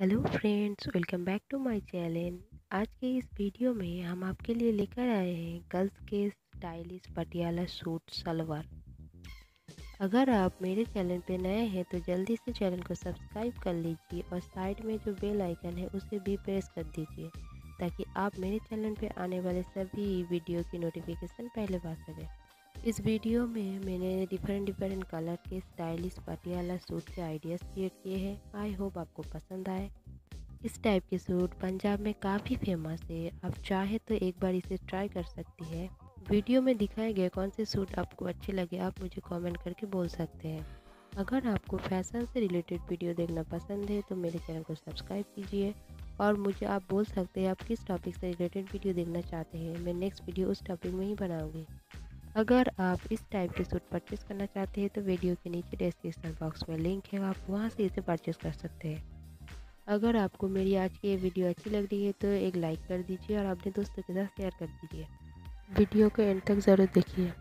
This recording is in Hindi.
Hello friends, welcome back to my channel. आज के इस वीडियो में हम आपके लिए लेकर आए हैं गर्ल्स के स्टाइलिश पटियाला सूट सलवार। अगर आप मेरे चैनल पे नए हैं तो जल्दी से चैनल को सब्सक्राइब कर लीजिए और साइड में जो बेल आइकन है उसे भी प्रेस कर दीजिए, ताकि आप मेरे चैनल पर आने वाले सभी वीडियो की नोटिफिकेशन पहले पा सकें। इस वीडियो में मैंने डिफरेंट डिफरेंट कलर के स्टाइलिश पटियाला सूट के आइडियाज़ क्रिएट किए हैं। आई होप आपको पसंद आए। इस टाइप के सूट पंजाब में काफ़ी फ़ेमस है। आप चाहे तो एक बार इसे ट्राई कर सकती है। वीडियो में दिखाए गए कौन से सूट आपको अच्छे लगे, आप मुझे कमेंट करके बोल सकते हैं। अगर आपको फ़ैशन से रिलेटेड वीडियो देखना पसंद है तो मेरे चैनल को सब्सक्राइब कीजिए। और मुझे आप बोल सकते हैं, आप किस टॉपिक से रिलेटेड वीडियो देखना चाहते हैं? मैं नेक्स्ट वीडियो उस टॉपिक में ही बनाऊँगी। अगर आप इस टाइप के सूट परचेज़ करना चाहते हैं तो वीडियो के नीचे डिस्क्रिप्शन बॉक्स में लिंक है, आप वहाँ से इसे परचेज़ कर सकते हैं। अगर आपको मेरी आज की ये वीडियो अच्छी लग रही है तो एक लाइक कर दीजिए और अपने दोस्तों के साथ शेयर कर दीजिए। वीडियो को एंड तक ज़रूर देखिए।